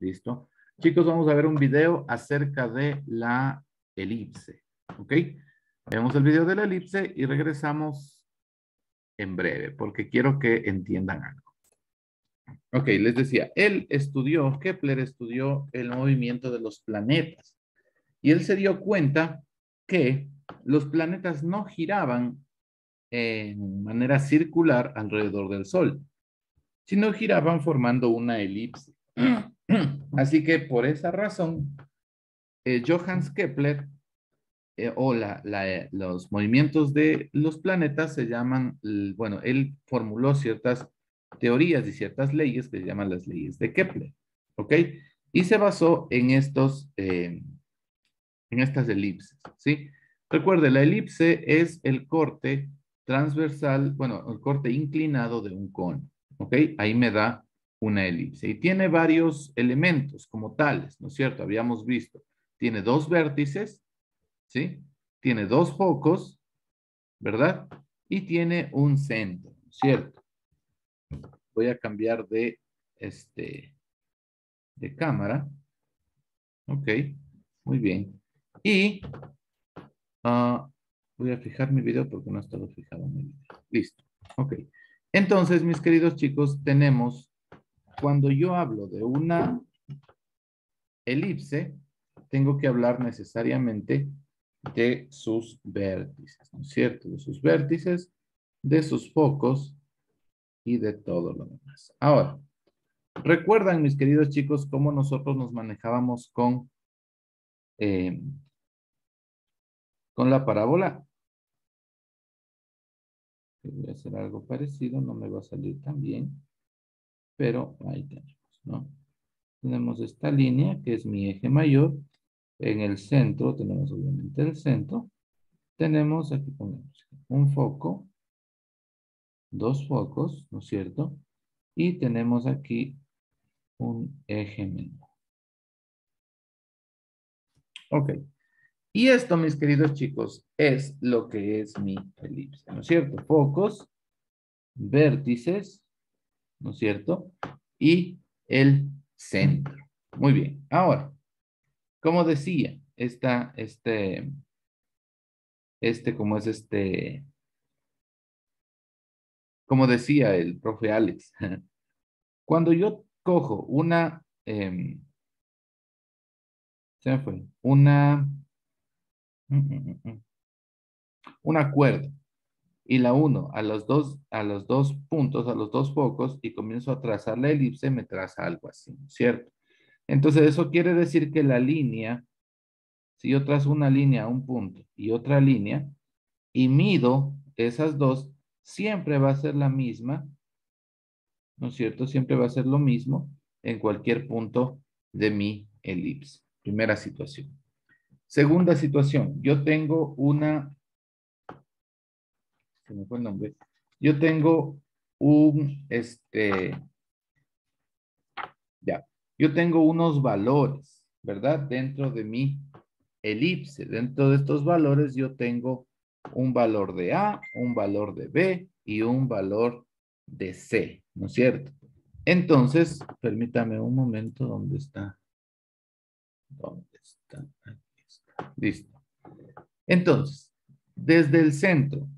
Listo. Chicos, vamos a ver un video acerca de la elipse. ¿Ok? Vemos el video de la elipse y regresamos en breve porque quiero que entiendan algo. Ok, les decía, él estudió, Kepler estudió el movimiento de los planetas y él se dio cuenta que los planetas no giraban en manera circular alrededor del Sol, sino giraban formando una elipse. Así que por esa razón, eh, Johannes Kepler eh, o la, los movimientos de los planetas se llaman, bueno, él formuló ciertas teorías y ciertas leyes que se llaman las leyes de Kepler, ¿ok? Y se basó en estos, eh, en estas elipses, ¿sí? Recuerde, la elipse es el corte transversal, bueno, el corte inclinado de un cono, ¿ok? Ahí me da una elipse. Y tiene varios elementos como tales, ¿no es cierto? Habíamos visto. Tiene dos vértices, ¿sí? Tiene dos focos, ¿verdad? Y tiene un centro, ¿cierto? Voy a cambiar de, este, de cámara. Ok, muy bien. Y uh, Voy a fijar mi video porque no ha estado fijado mi video. Listo. Ok. Entonces, mis queridos chicos, tenemos, cuando yo hablo de una elipse, tengo que hablar necesariamente de sus vértices, ¿no es cierto? De sus vértices, de sus focos y de todo lo demás. Ahora, recuerdan, mis queridos chicos, cómo nosotros nos manejábamos con eh, con la parábola. Voy a hacer algo parecido, no me va a salir tan bien, pero ahí tenemos, ¿no? Tenemos esta línea que es mi eje mayor. En el centro tenemos obviamente el centro. Tenemos, aquí ponemos un foco, dos focos, ¿no es cierto? Y tenemos aquí un eje menor. Ok. Y esto, mis queridos chicos, es lo que es mi elipse, ¿no es cierto? Focos, vértices, ¿no es cierto? Y el centro. Muy bien. Ahora, como decía, esta, este, este, como es este, como decía el profe Alex, cuando yo cojo una, eh, se me fue, una Mm, mm, mm, Una cuerda y la uno a los dos, a los dos puntos, a los dos focos y comienzo a trazar la elipse, me traza algo así, ¿cierto? Entonces eso quiere decir que la línea, si yo trazo una línea a un punto y otra línea y mido esas dos, siempre va a ser la misma, ¿no es cierto? Siempre va a ser lo mismo en cualquier punto de mi elipse. Primera situación. Segunda situación, yo tengo una, se me fue el nombre, yo tengo un, este, ya, yo tengo unos valores, ¿verdad? Dentro de mi elipse, dentro de estos valores yo tengo un valor de A, un valor de B y un valor de C, ¿no es cierto? Entonces, permítame un momento, ¿dónde está? ¿Dónde está? Listo. Entonces, desde el centro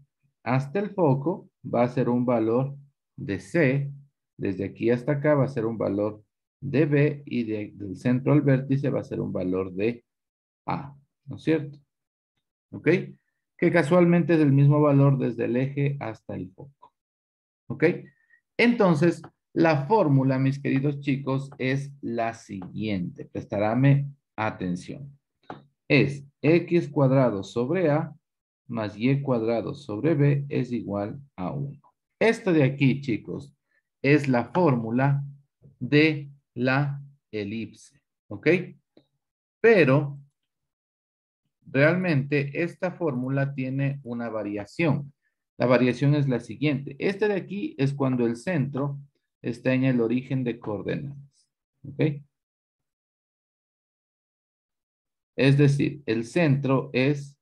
hasta el foco va a ser un valor de C. Desde aquí hasta acá va a ser un valor de B y del centro al vértice va a ser un valor de A. ¿No es cierto? ¿Ok? Que casualmente es el mismo valor desde el eje hasta el foco. ¿Ok? Entonces, la fórmula, mis queridos chicos, es la siguiente. Prestarame atención es x cuadrado sobre a más y cuadrado sobre b es igual a 1. Esto de aquí, chicos, es la fórmula de la elipse, ¿ok? Pero realmente esta fórmula tiene una variación. La variación es la siguiente. Este de aquí es cuando el centro está en el origen de coordenadas, ¿ok? Es decir, el centro es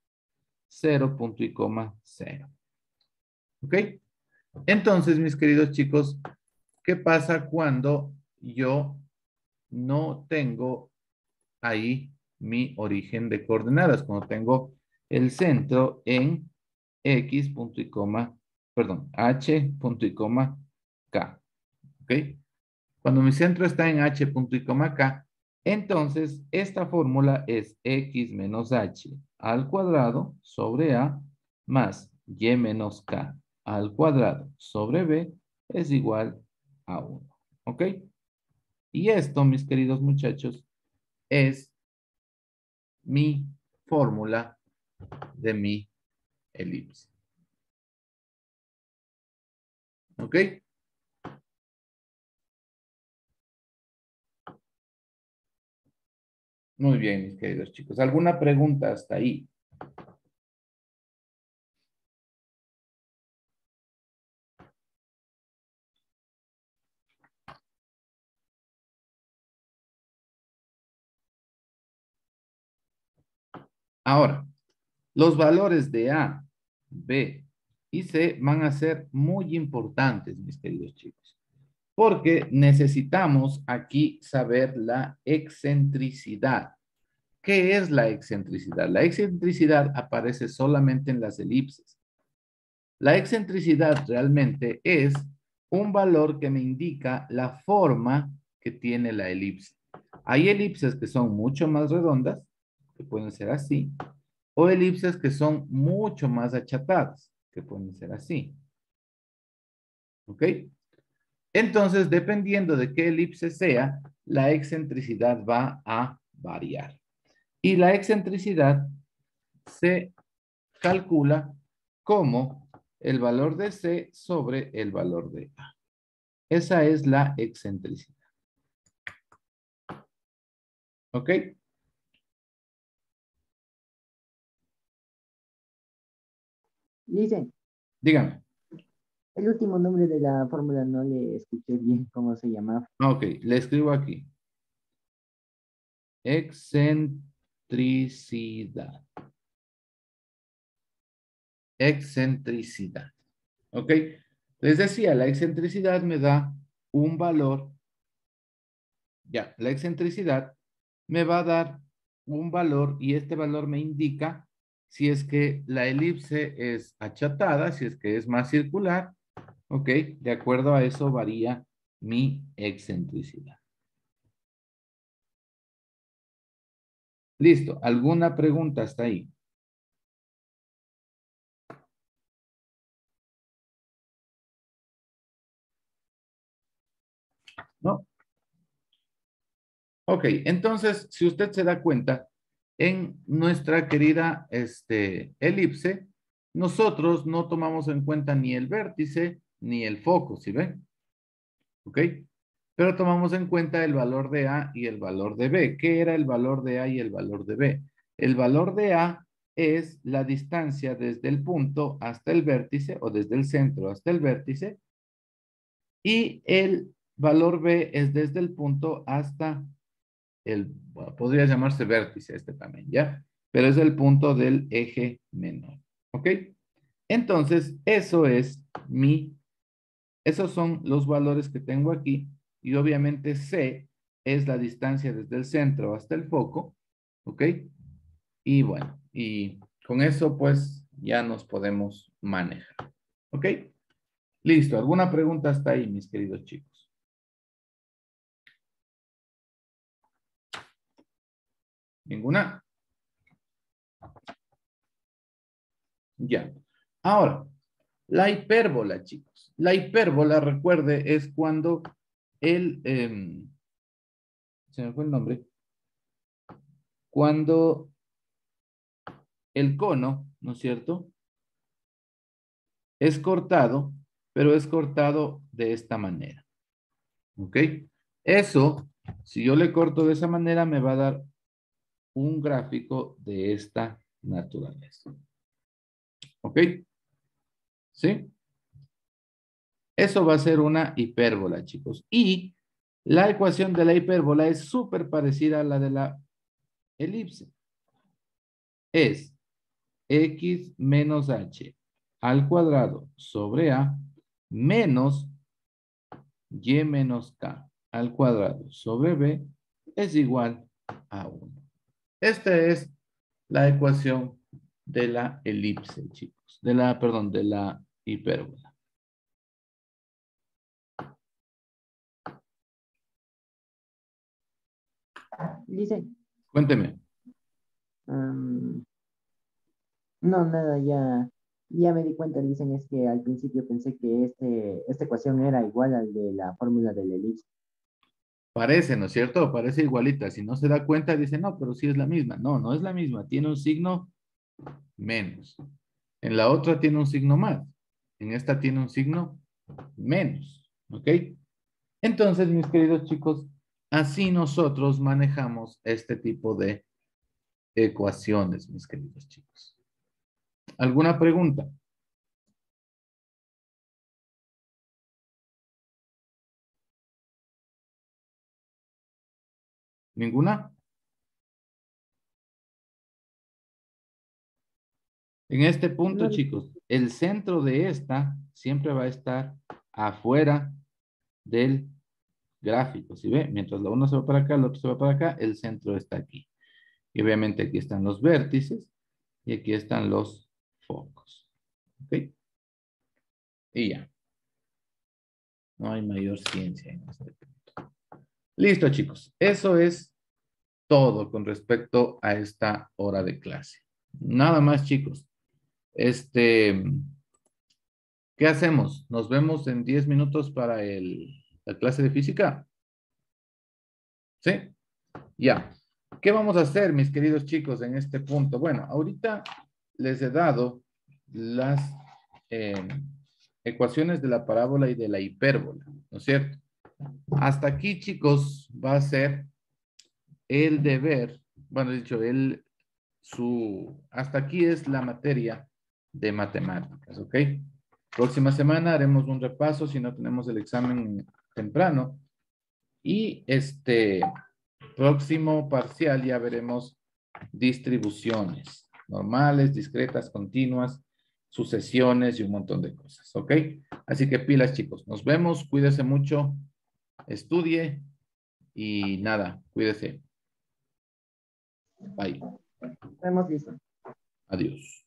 0, punto y coma 0. ¿Ok? Entonces, mis queridos chicos, ¿qué pasa cuando yo no tengo ahí mi origen de coordenadas, cuando tengo el centro en X punto y coma, perdón, H punto y coma K. ¿Ok? Cuando mi centro está en H punto y coma K, entonces esta fórmula es X menos H al cuadrado sobre A más Y menos K al cuadrado sobre B es igual a 1. ¿Ok? Y esto, mis queridos muchachos, es mi fórmula de mi elipse. ¿Ok? Muy bien, mis queridos chicos. ¿Alguna pregunta hasta ahí? Ahora, los valores de A, B y C van a ser muy importantes, mis queridos chicos, porque necesitamos aquí saber la excentricidad. ¿Qué es la excentricidad? La excentricidad aparece solamente en las elipses. La excentricidad realmente es un valor que me indica la forma que tiene la elipse. Hay elipses que son mucho más redondas que pueden ser así, o elipses que son mucho más achatadas, que pueden ser así. ¿Ok? Entonces, dependiendo de qué elipse sea, la excentricidad va a variar. Y la excentricidad se calcula como el valor de C sobre el valor de A. Esa es la excentricidad. ¿Ok? Dice. Dígame. El último nombre de la fórmula no le escuché bien cómo se llamaba. Ok, le escribo aquí. Excentricidad. Excentricidad. Ok. Les decía, la excentricidad me da un valor. Ya, la excentricidad me va a dar un valor y este valor me indica si es que la elipse es achatada, si es que es más circular, ok, de acuerdo a eso varía mi excentricidad. Listo, ¿alguna pregunta hasta ahí? ¿No? Ok, entonces, si usted se da cuenta, en nuestra querida este, elipse, nosotros no tomamos en cuenta ni el vértice ni el foco, ¿sí ven? ¿Ok? Pero tomamos en cuenta el valor de A y el valor de B. ¿Qué era el valor de A y el valor de B? El valor de A es la distancia desde el punto hasta el vértice o desde el centro hasta el vértice y el valor B es desde el punto hasta el, podría llamarse vértice este también, ¿ya? Pero es el punto del eje menor, ¿ok? Entonces, eso es mi, esos son los valores que tengo aquí y obviamente C es la distancia desde el centro hasta el foco, ¿ok? Y bueno, y con eso pues ya nos podemos manejar, ¿ok? Listo, ¿alguna pregunta hasta ahí, mis queridos chicos? Ninguna. Ya. Ahora, la hipérbola, chicos. La hipérbola, recuerde, es cuando el... Em, se me fue el nombre. Cuando el cono, ¿no es cierto? Es cortado, pero es cortado de esta manera. ¿Ok? Eso, si yo le corto de esa manera, me va a dar un gráfico de esta naturaleza. ¿Ok? ¿Sí? Eso va a ser una hipérbola, chicos. Y la ecuación de la hipérbola es súper parecida a la de la elipse. Es x menos h al cuadrado sobre a menos y menos k al cuadrado sobre b es igual a 1. Esta es la ecuación de la elipse, chicos. De la, perdón, de la hipérbola. Dice. Cuénteme. no, nada, ya, ya me di cuenta, dicen, es que al principio pensé que este, esta ecuación era igual al de la fórmula del elipse. Parece, ¿no es cierto? Parece igualita. Si no se da cuenta, dice, no, pero sí es la misma. No, no es la misma. Tiene un signo menos. En la otra tiene un signo más. En esta tiene un signo menos. ¿Ok? Entonces, mis queridos chicos, así nosotros manejamos este tipo de ecuaciones, mis queridos chicos. ¿Alguna pregunta? ¿Ninguna? En este punto, chicos, el centro de esta siempre va a estar afuera del gráfico. ¿Sí ve? Mientras la uno se va para acá, el otro se va para acá, el centro está aquí. Y obviamente aquí están los vértices y aquí están los focos. ¿Ok? Y ya. No hay mayor ciencia en este punto. Listo, chicos. Eso es todo con respecto a esta hora de clase. Nada más, chicos. Este, ¿qué hacemos? Nos vemos en 10 minutos para la clase de física. ¿Sí? Ya. ¿Qué vamos a hacer, mis queridos chicos, en este punto? Bueno, ahorita les he dado las eh, ecuaciones de la parábola y de la hipérbola, ¿no es cierto? Hasta aquí, chicos, va a ser el deber, bueno, dicho, el, su, hasta aquí es la materia de matemáticas, ¿ok? Próxima semana haremos un repaso si no tenemos el examen temprano. Y este próximo parcial ya veremos distribuciones normales, discretas, continuas, sucesiones y un montón de cosas, ¿ok? Así que pilas, chicos. Nos vemos, cuídese mucho, estudie y nada, cuídese. Bye. Estamos listos. Adiós.